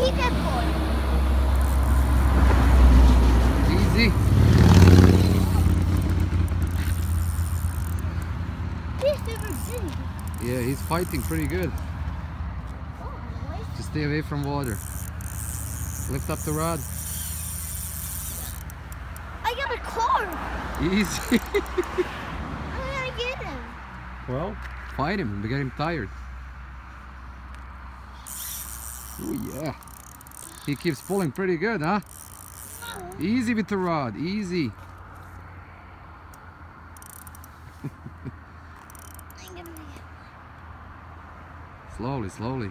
keep it for? Easy. Yeah, he's fighting pretty good. Oh. Just stay away from water. Lift up the rod. I got a car. Easy. I'm gonna get him. well, fight him. We Get him tired. Oh yeah. He keeps pulling pretty good, huh? Easy with the rod. Easy. Slowly, slowly.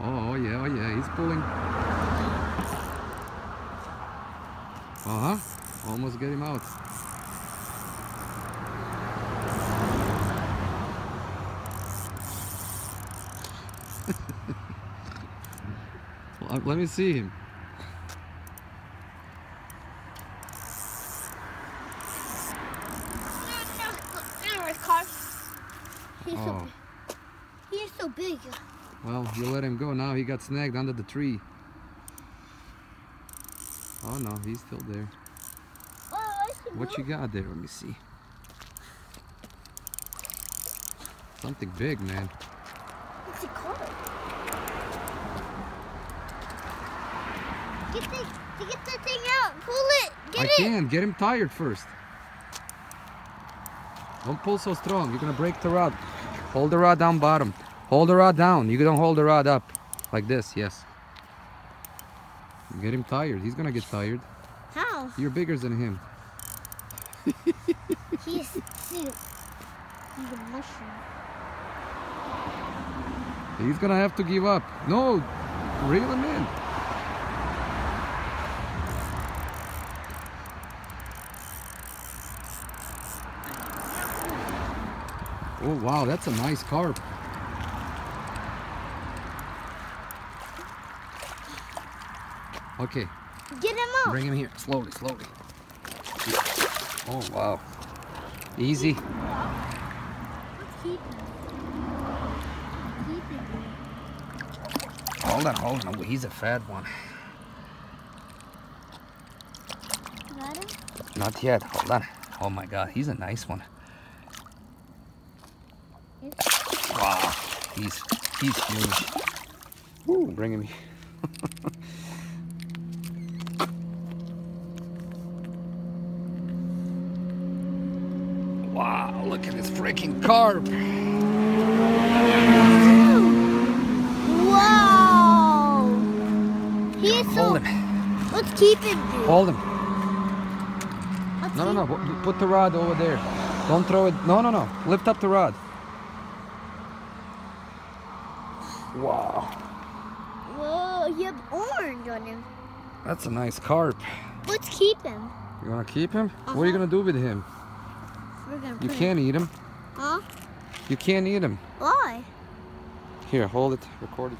Oh, oh yeah, oh yeah. He's pulling. Uh huh. Almost get him out. Well, Let me see him. He's so Oh. big. He is so big. Well, you let him go now. He got snagged under the tree. Oh no, he's still there. Oh, I see What you got there? Let me see. Something big, man. It's a car. Get the get the thing out. Pull it. Get I it. can. Get him tired first. Don't pull so strong. You're gonna break the rod. Hold the rod down bottom. Hold the rod down. You don't hold the rod up. Like this, yes. Get him tired. He's gonna get tired. How? You're bigger than him. He's soup. He's a mushroom. He's gonna have to give up. No, reel him in. Oh wow, that's a nice carp. Okay, Get him out. bring him here. Slowly, slowly. Oh wow. Easy. Keep him. Keep him. Hold on, hold on. He's a fat one. Got him? Not yet. Hold on. Oh my god, he's a nice one. Wow, he's he's huge. Woo, bring him wow, look at this freaking carp. Wow. He is so. Hold him. Let's keep him. dude. Hold him. Let's No, no, no. Put the rod over there. Don't throw it. No, no, no. Lift up the rod. Wow. Whoa, you have orange on him. That's a nice carp. Let's keep him. You gonna keep him? What are you Uh-huh. gonna do with him? We're gonna You can't eat him. Him. Huh? You can't eat him. Why? Here, hold it. Record it.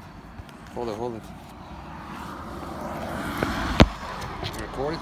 Hold it, hold it. Record it.